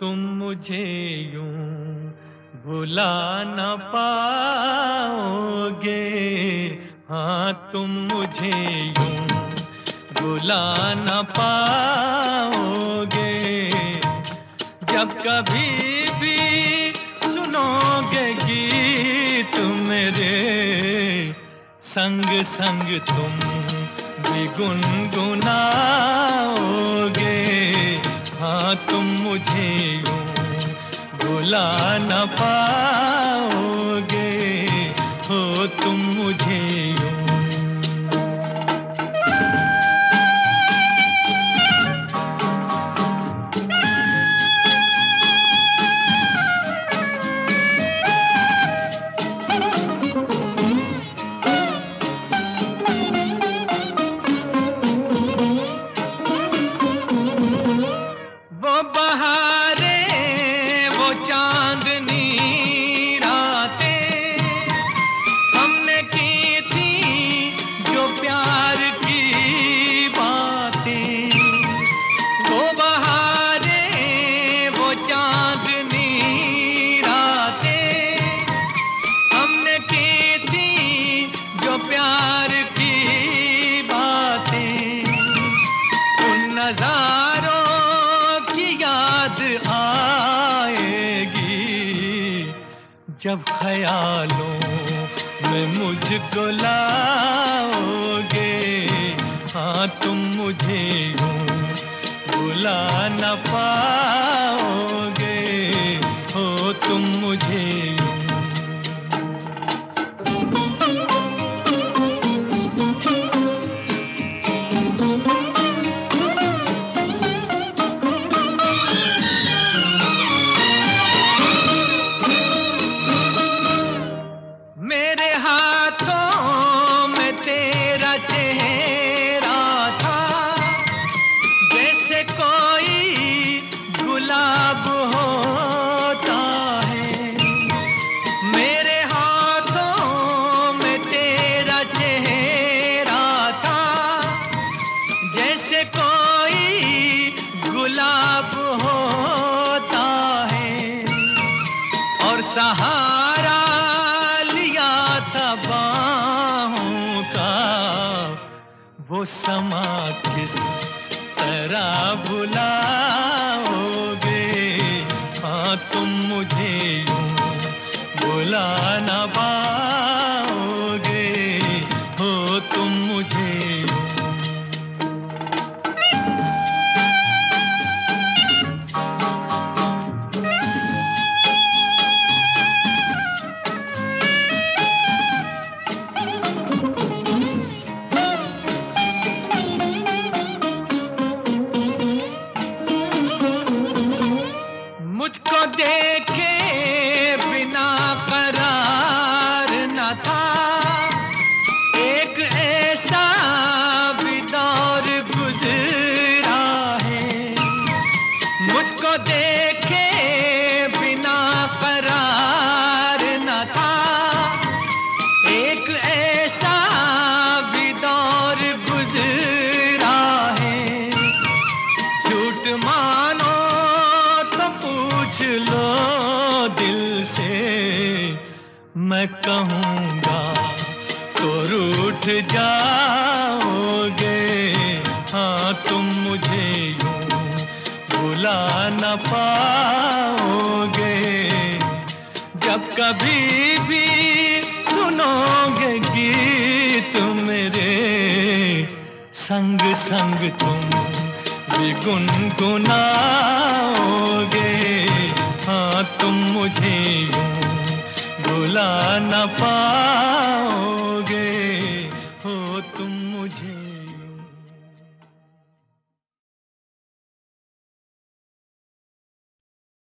तुम मुझे यूँ भुला न पाओगे। हाँ तुम मुझे यूँ भुला न पाओगे। जब कभी भी सुनोगे गीत मेरे संग संग तुम भी गुनगुनाओगे हाँ तुम मुझे बुला न पाओगे। हो तुम जब ख्यालों में मुझको लाओगे हाँ तुम मुझे हो बुला न पाओगे। हो, तुम मुझे गुलाब होता है। मेरे हाथों में तेरा चेहरा था। जैसे कोई गुलाब होता है। और सहारा लिया था बाहों का। वो समा किस तरह भुलाओगे। हाँ तुम मैं कहूँगा तो रूठ जाओगे। हाँ तुम मुझे यूँ भुला न पाओगे। जब कभी भी सुनोगे गीत मेरे संग संग तुम भी गुनगुनाओगे